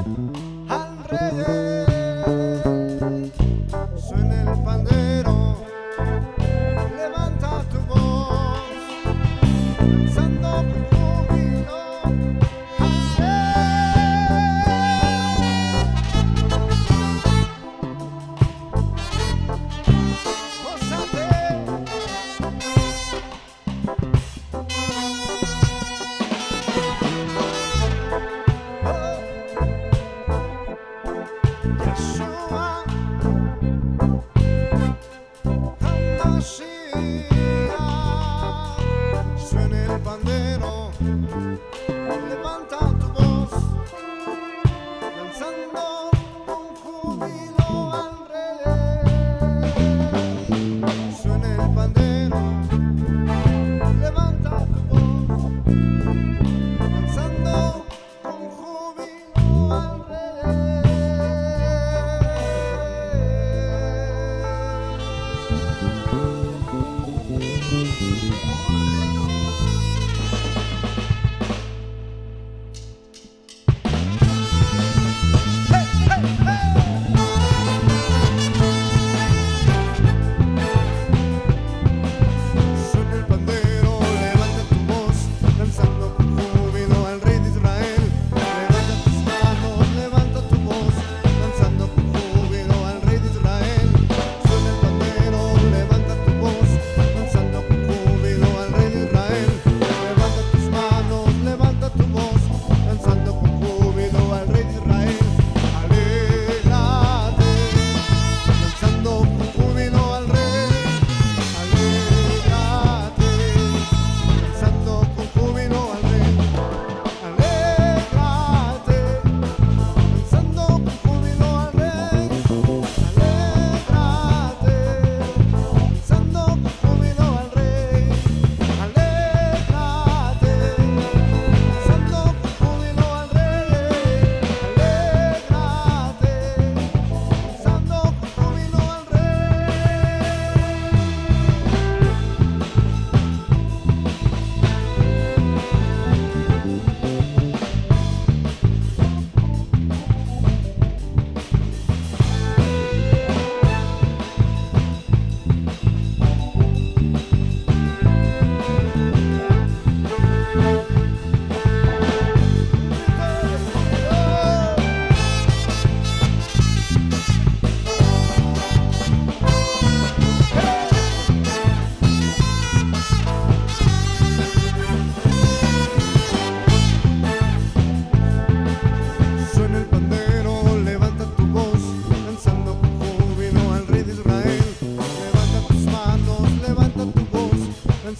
Mm-hmm. HaMashiach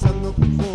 pensando